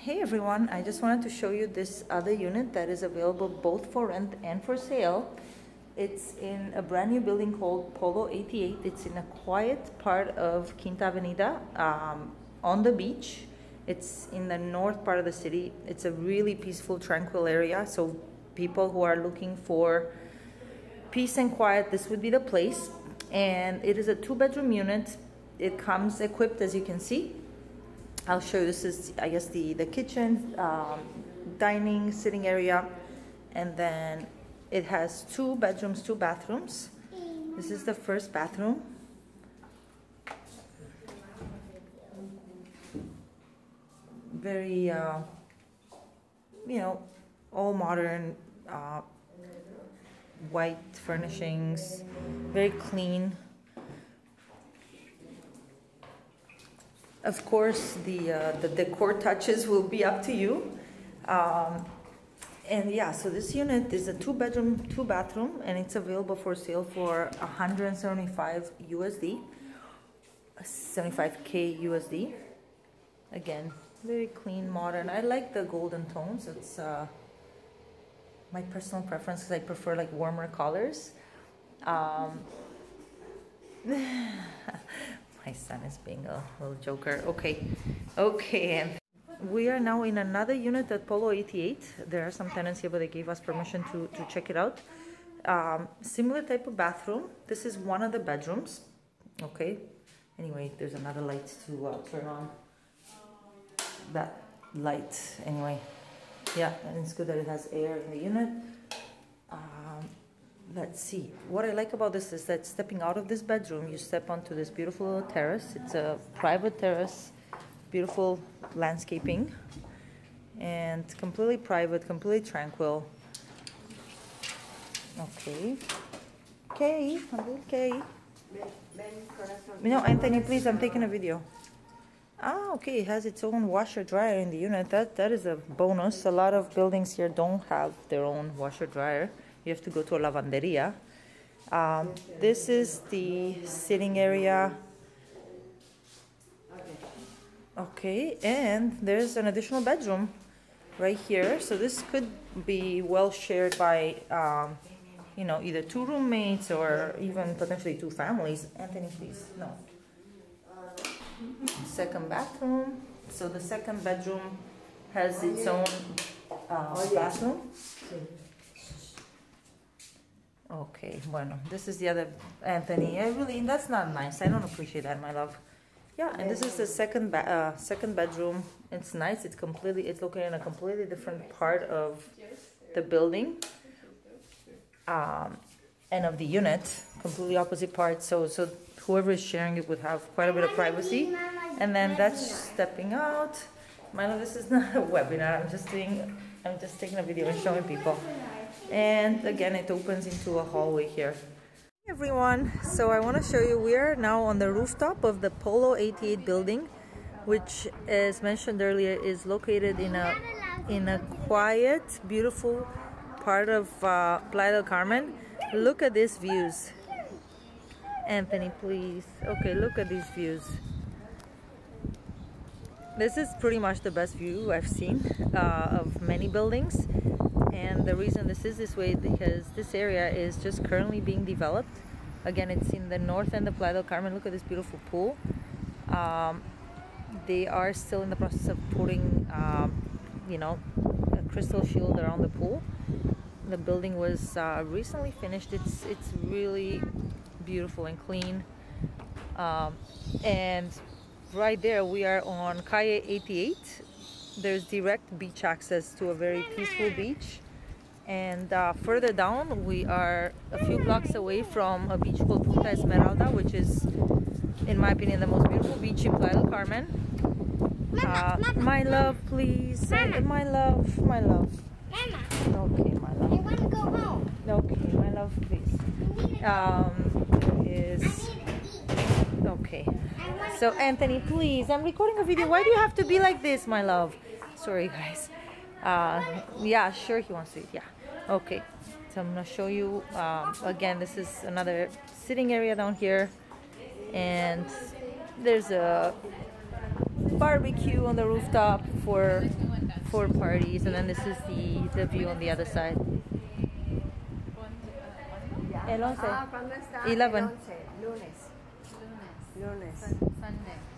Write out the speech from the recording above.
Hey everyone, I just wanted to show you this other unit that is available both for rent and for sale. It's in a brand new building called Polo 88. It's in a quiet part of Quinta Avenida um, on the beach. It's in the north part of the city. It's a really peaceful, tranquil area. So people who are looking for peace and quiet, this would be the place. And it is a two bedroom unit. It comes equipped as you can see I'll show you, this is, I guess, the, the kitchen, um, dining, sitting area, and then it has two bedrooms, two bathrooms. This is the first bathroom. Very, uh, you know, all modern, uh, white furnishings, very clean. Of course, the, uh, the decor touches will be up to you. Um, and yeah, so this unit is a two bedroom, two bathroom, and it's available for sale for 175 USD, 75k USD. Again, very clean, modern. I like the golden tones. It's uh, my personal preference because I prefer like warmer colors. Um, My son is being a little joker. Okay, okay. We are now in another unit at Polo 88. There are some tenants here, but they gave us permission to, to check it out. Um, similar type of bathroom. This is one of the bedrooms. Okay. Anyway, there's another light to uh, turn on. That light, anyway. Yeah, and it's good that it has air in the unit. Let's see. What i like about this is that stepping out of this bedroom you step onto this beautiful terrace. It's a private terrace beautiful landscaping and completely private completely tranquil. Okay. Okay okay no anthony please i'm taking a video. Ah okay it has its own washer dryer in the unit. That that is a bonus. A lot of buildings here don't have their own washer dryer you have to go to a lavanderia. Um, this is the sitting area. Okay, and there's an additional bedroom right here. So this could be well shared by, um, you know, either two roommates or even potentially two families. Anthony, please. No. Second bathroom. So the second bedroom has its own uh, bathroom. Okay, bueno, this is the other Anthony. I really, that's not nice. I don't appreciate that, my love. Yeah, and this is the second uh, second bedroom. It's nice. It's completely. It's located in a completely different part of the building, um, and of the unit, completely opposite part. So so whoever is sharing it would have quite a bit of privacy. And then that's stepping out. My love, this is not a webinar. I'm just doing. I'm just taking a video and showing people and again it opens into a hallway here. Hey everyone. So I want to show you we are now on the rooftop of the Polo 88 building which as mentioned earlier is located in a in a quiet beautiful part of uh, Playa del Carmen. Look at these views. Anthony please. Okay look at these views this is pretty much the best view I've seen uh, of many buildings. And the reason this is this way is because this area is just currently being developed. Again it's in the north end of Playa del Carmen. Look at this beautiful pool. Um, they are still in the process of putting um, you know a crystal shield around the pool. The building was uh, recently finished. It's it's really beautiful and clean. Um, and right there we are on Calle 88 there's direct beach access to a very peaceful beach. And uh, further down we are a few blocks away from a beach called Punta Esmeralda which is in my opinion the most beautiful beach in Playa del Carmen. Uh, my love please. Mama. my love my love. Mama. okay my love. I want to go home? Okay my love please. Um, is okay so Anthony please I'm recording a video why do you have to be like this my love sorry guys uh, yeah sure he wants to eat. yeah okay so I'm gonna show you um, again this is another sitting area down here and there's a barbecue on the rooftop for for parties, and then this is the the view on the other side. El. Ah, ¿cuándo está? 11. 分分离